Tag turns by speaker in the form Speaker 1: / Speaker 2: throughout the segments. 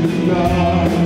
Speaker 1: should cry.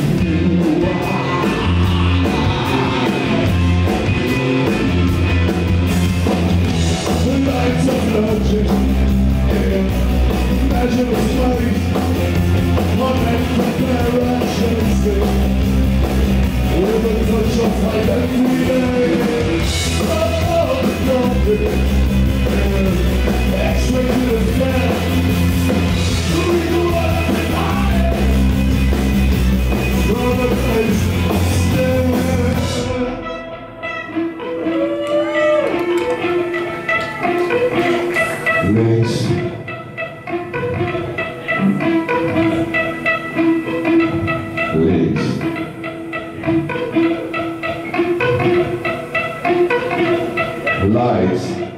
Speaker 1: lights.